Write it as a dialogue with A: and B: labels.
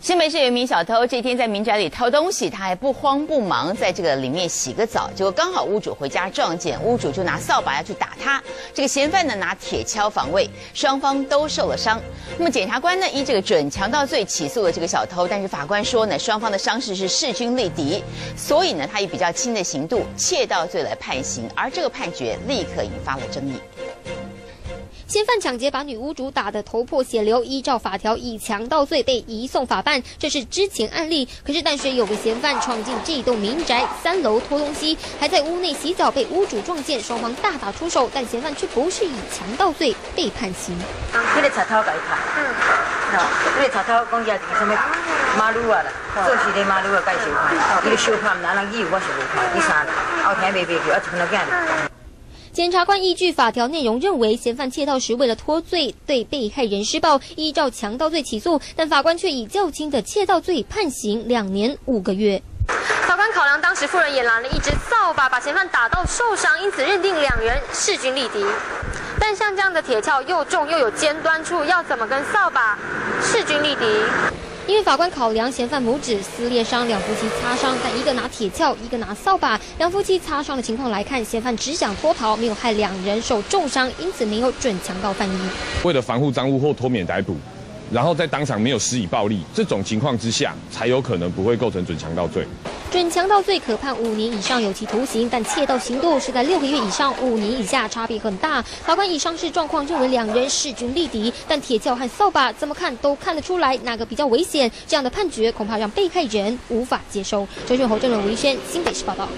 A: 新北市有一名小偷，这天在民宅里偷东西，他还不慌不忙，在这个里面洗个澡，结果刚好屋主回家撞见，屋主就拿扫把要去打他，这个嫌犯呢拿铁锹防卫，双方都受了伤。那么检察官呢依这个准强盗罪起诉了这个小偷，但是法官说呢双方的伤势是势均力敌，所以呢他以比较轻的刑度窃盗罪来判刑，而这个判决立刻引发了争议。
B: 嫌犯抢劫把女屋主打得头破血流，依照法条以强盗罪被移送法办。这是之前案例。可是淡水有个嫌犯闯进这栋民宅三楼偷东西，还在屋内洗澡被屋主撞见，双方大打出手，但嫌犯却不是以强盗罪被判刑。
C: 那个贼偷给他，嗯，那个贼偷讲也是什么马路啊啦，做是咧马路啊介绍看，伊个小判哪能以为我是无看，第三后天未未去，我从那见。
B: 检察官依据法条内容认为，嫌犯窃盗时为了脱罪，对被害人施暴，依照强盗罪起诉，但法官却以较轻的窃盗罪判刑两年五个月。法官考量当时妇人也拿了一只扫把把嫌犯打到受伤，因此认定两人势均力敌。但像这样的铁锹又重又有尖端处，要怎么跟扫把势均力敌？因为法官考量嫌犯拇指撕裂伤，两夫妻擦伤，但一个拿铁锹，一个拿扫把，两夫妻擦伤的情况来看，嫌犯只想脱逃，没有害两人受重伤，因此没有准强盗犯意。
D: 为了防护赃物或脱免逮捕。然后在当场没有施以暴力，这种情况之下，才有可能不会构成准强盗罪。
B: 准强盗罪可判五年以上有期徒刑，但窃盗刑度是在六个月以上五年以下，差别很大。法官以伤势状况认为两人势均力敌，但铁锹和扫把怎么看都看得出来哪个比较危险。这样的判决恐怕让被害人无法接受。周俊侯、郑伦、吴医生，新北市报道。